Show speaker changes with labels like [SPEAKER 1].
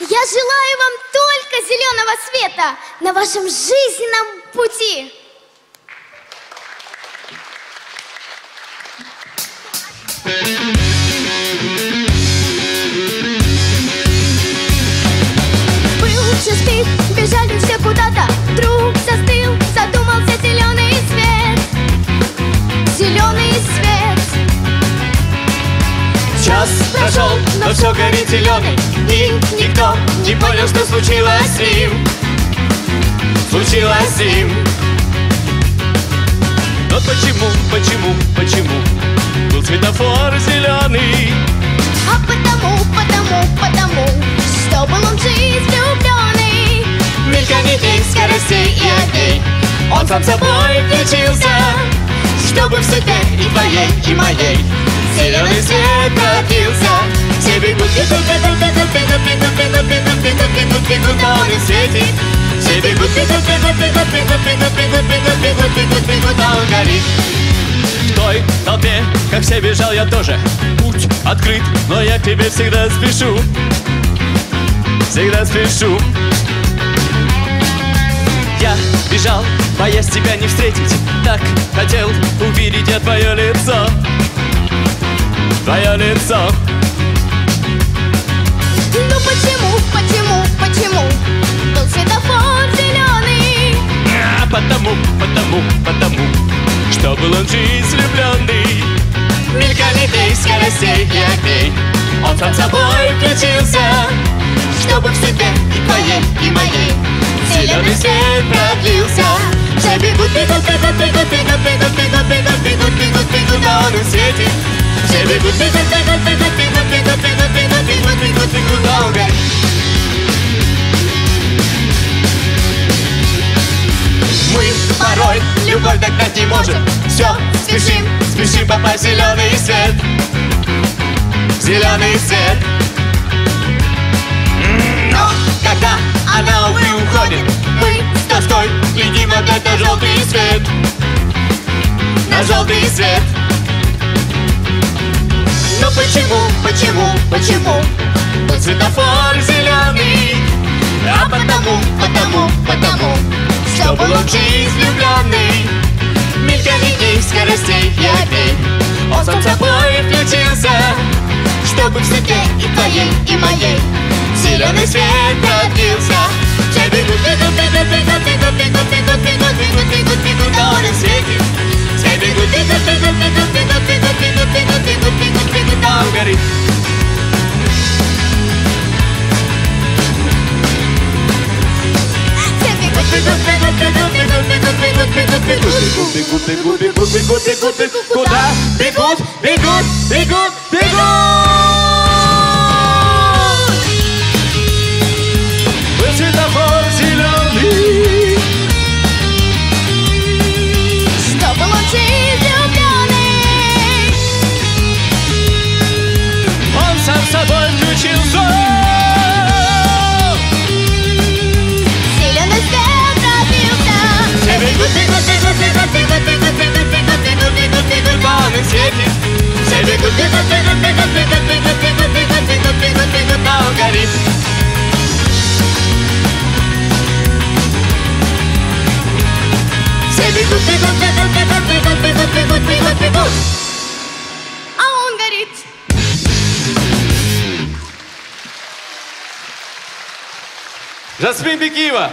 [SPEAKER 1] Я желаю вам только зеленого света на вашем жизненном пути. Уже спит, бежали все куда-то. Вдруг застыл, задумался зеленый свет. Зеленый свет.
[SPEAKER 2] Час прошел, но все горит зеленый И знаю, что случилось с ним. Случилось с ним. Но почему, почему, почему Был светофор зеленый?
[SPEAKER 1] А потому, потому, потому Что был он в жизнь влюбленный
[SPEAKER 2] Мельками их скоростей и огней. Он сам собой включился Чтобы в судьбе и твоей, и моей. Зеленый свет пробился. Все бегут, бегут, бегут, бегут, бегут, бегут, бегут, бегут он горит в той толпе, как все бежал я тоже. Путь открыт, но я к тебе всегда спешу. Всегда спешу. Я бежал, боясь тебя не встретить. Так хотел увидеть я твое лицо. Твое лицо скоростей и огней Он сам собой включился Чтобы в судьбе и твоей, и моей Зеленый свет продлился Все бегут, бегут, бегут, бегут, бегут, бегут, бегут, бегут, бегут, бегут, бегут, а он им светит Все бегут, бегут, бегут, бегут, бегут, бегут, бегут, бегут, бегут, бегут, бегут, а он горит Мы порой любовь догнать не можем Все, спешим, спешим попасть в зеленый свет Зеленый свет Но когда она, увы, уходит Мы с тоской глядим опять на желтый свет. На желтый свет. Но почему, почему, почему Был светофор зеленый А потому, потому, потому Что был он жизнь влюбленный Мелькали скоростей и огней
[SPEAKER 1] Síganme siempre
[SPEAKER 2] Жасмин Бекиева.